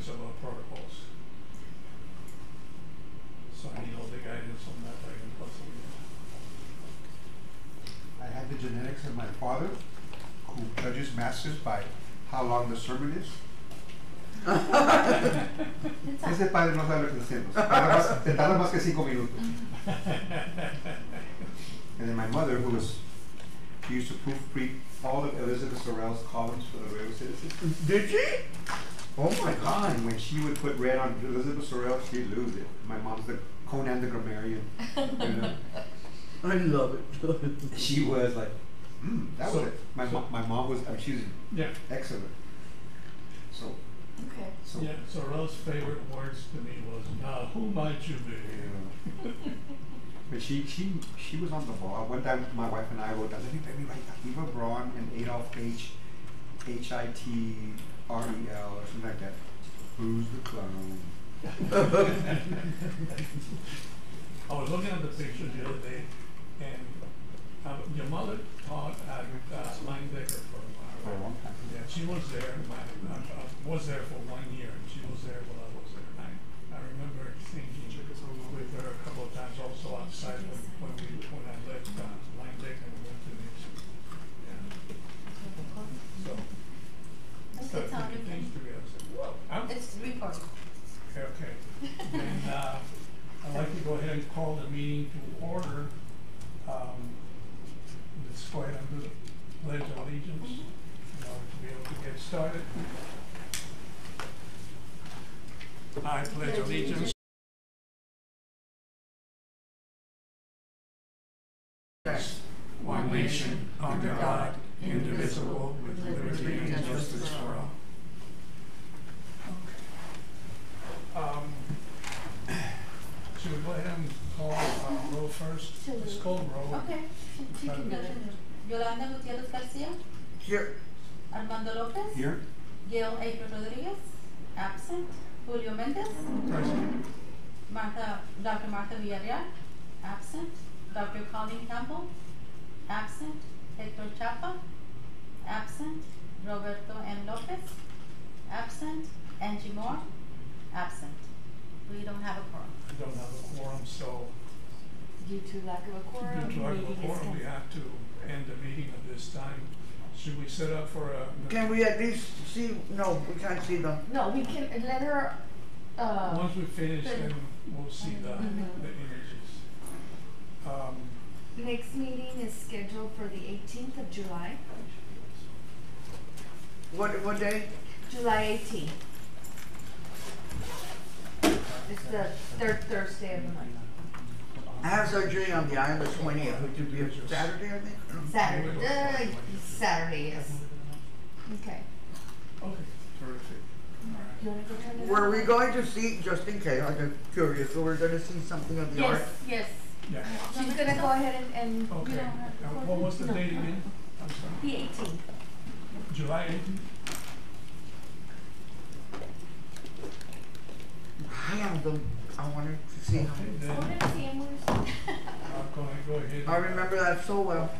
requirements of our protocols. So I need all the guidance on that, I can possibly. I have the genetics of my father, who judges masters by how long the sermon is. Ese padre no sabe lo que está haciendo. Se tarda más- Se tarda más que cinco minutos. And then my mother, who was, she used to proofread all of Elizabeth Sorrell's columns for the Radio Citizen. Did she? Oh my God. And when she would put red on Elizabeth Sorrell, she'd lose it. My mom's the Conan the Grammarian. You know? I love it. She was like, mm, that was it. My so- mom, my mom was, I mean, she was Yeah, excellent. So, Okay. so. yeah, Sorrell's favorite words to me was, now who might you be? Yeah. But she, she, she was on the ball. One time, my wife and I wrote down, let me, let me write down Eva Braun and Adolf H, H I T R E L or something like that. Who's the clown? I was looking at the pictures the other day, and uh, your mother taught at uh, Linebacker for a while. For a long time. Yeah, she was there, my, uh, uh, was there for one year, and she was there while I was there. And I, I remember thinking with her a couple of times also outside when, when we, when I left uh, Linebacker and went to Nixon. Yeah, so, Okay, started Tom, putting things together, I said, whoa, I'm, Recording. Okay, okay. And, uh, I'd like to go ahead and call the meeting to order. Um, let's go ahead and do the pledge of allegiance in order to be able to get started. I pledge allegiance one nation, under God, indivisible, with liberty and justice for all. Um, should we go ahead and call, uh, roll first? Let's call roll. Okay, she, she can do it. Yolanda Gutierrez Garcia, Here. Armando Lopez. Here? Gail April Rodriguez, absent. Julio Mendez, Present. Martha, Dr. Martha Villarreal, absent. Dr. Colleen Campbell, absent. Hector Chapa, absent. Roberto M. Lopez, absent. Angie Moore, absent. We don't have a quorum. I don't have a quorum, so Due to lack of a quorum, due to lack of a meeting is quorum, we canceled. have to end the meeting at this time. Should we set up for a? Can we at least see? No, we can't see them. No, we can let her, uh, Once we finish, Good. then we'll see the, Mhm. the images. Um, next meeting is scheduled for the eighteenth of July, What, what day? July eighteenth. The third Thursday of the month, I have surgery on the eye on the twentieth, which would be a Saturday, I think. Saturday, uh, Saturday, yes. Okay. okay, terrific. All right. You wanna go turn it? Were we going to see, just in case, I'm curious, so we're gonna see something of the art? Yes, yes. Yeah, She's gonna go ahead and, and, you okay. know. Uh, What was the date again? I'm sorry. The eighteenth. July eighteenth? I am the, I wanted to see. Okay, I then wanted to see him, where's? I'm go ahead. I remember that so well.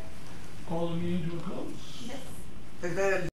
Call the meeting to a close. Yes. Is that